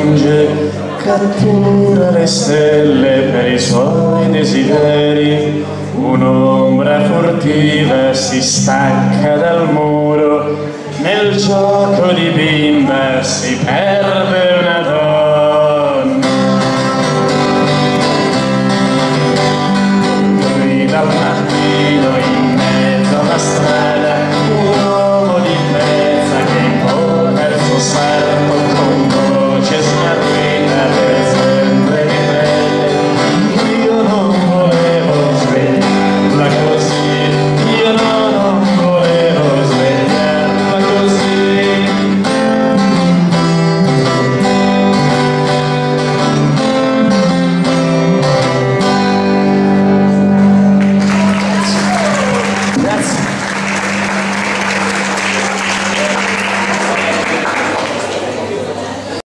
spinge, cattura le stelle per i suoi desideri, un'ombra furtiva si stacca dal muro, nel gioco di bimba si perde